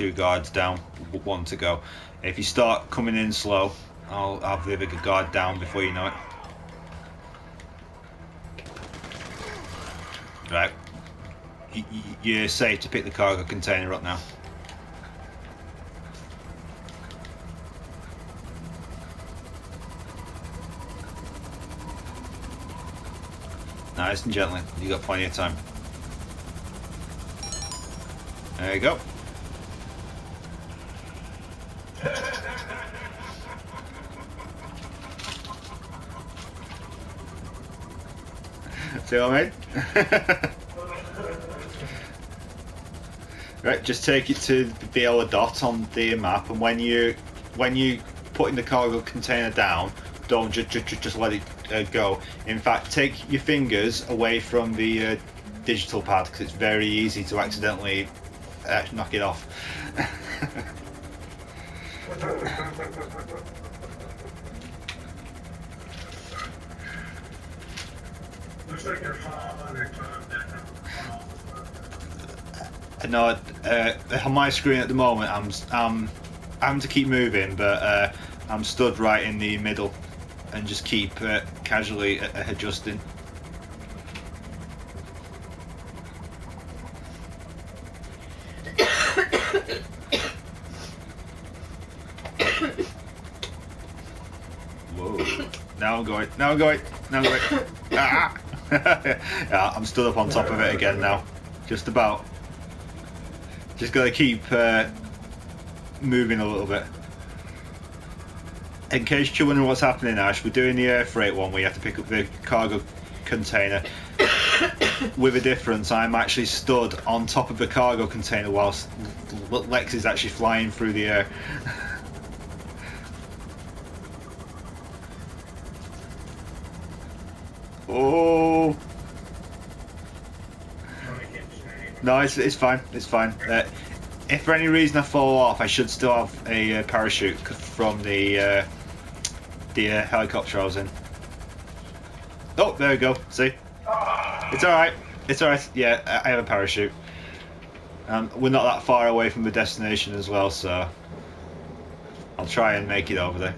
two guards down, one to go. If you start coming in slow, I'll have the other guard down before you know it. Right. You're safe to pick the cargo container up now. Nice and gently. You got plenty of time. There you go. See what I mean? right, just take it to the yellow dot on the map, and when you when you putting the cargo container down, don't just just, just let it uh, go. In fact, take your fingers away from the uh, digital pad because it's very easy to accidentally uh, knock it off. No, uh, on my screen at the moment, I'm I'm having to keep moving, but uh, I'm stood right in the middle and just keep uh, casually adjusting. Whoa. Now I'm going. Now I'm going. Now I'm going. ah! yeah, I'm stood up on top of it again now. Just about. Just gotta keep uh, moving a little bit in case you're wondering what's happening, Ash, we're doing the air freight one where you have to pick up the cargo container. With a difference, I'm actually stood on top of the cargo container whilst Lex is actually flying through the air. oh. No, it's, it's fine. It's fine. Uh, if for any reason I fall off, I should still have a uh, parachute from the uh, the uh, helicopter I was in. Oh, there we go. See? It's alright. It's alright. Yeah, I have a parachute. Um, we're not that far away from the destination as well, so I'll try and make it over there.